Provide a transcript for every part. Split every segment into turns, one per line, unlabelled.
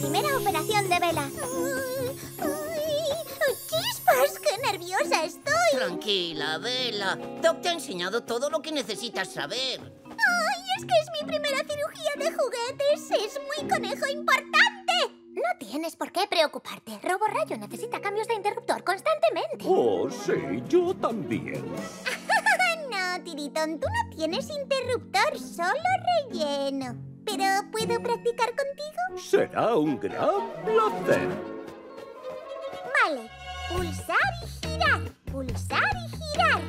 primera operación de Vela.
¡Chispas! ¡Qué nerviosa estoy!
Tranquila, Vela. Doc te ha enseñado todo lo que necesitas saber.
¡Ay, es que es mi primera cirugía de juguetes! ¡Es muy conejo importante!
No tienes por qué preocuparte. Robo Rayo necesita cambios de interruptor constantemente.
Oh, sí, yo también.
no, Tiritón, tú no tienes interruptor, solo relleno. ¿Pero puedo practicar contigo?
Será un gran placer.
Vale. Pulsar y girar. Pulsar y girar.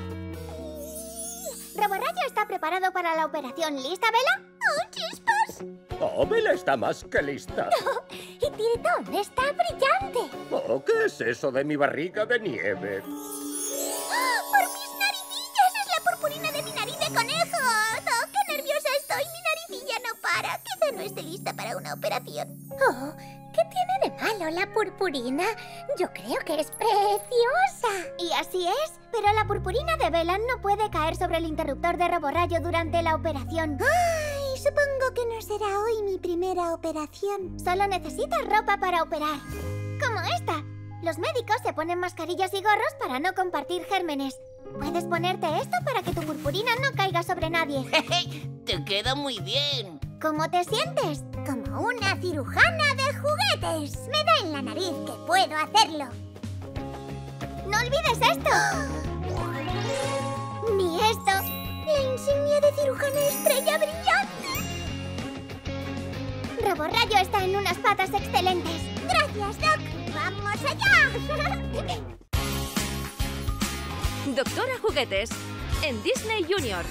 Roborrayo está preparado para la operación. ¿Lista, Vela?
¡Oh, chispas!
Oh, Vela está más que lista.
y Tiritón está brillante.
Oh, ¿qué es eso de mi barriga de nieve?
No esté lista para una operación.
Oh, ¿qué tiene de malo la purpurina? Yo creo que es preciosa. Y así es, pero la purpurina de Vela no puede caer sobre el interruptor de Roborrayo durante la operación.
¡Ay! Supongo que no será hoy mi primera operación.
Solo necesitas ropa para operar. Como esta. Los médicos se ponen mascarillas y gorros para no compartir gérmenes. Puedes ponerte esto para que tu purpurina no caiga sobre nadie.
te queda muy bien.
¿Cómo te sientes?
Como una cirujana de juguetes. Me da en la nariz que puedo hacerlo.
¡No olvides esto! ¡Ni esto!
¡La insignia de cirujana estrella brillante!
Roborrayo está en unas patas excelentes.
¡Gracias, Doc! ¡Vamos allá!
Doctora Juguetes en Disney Junior.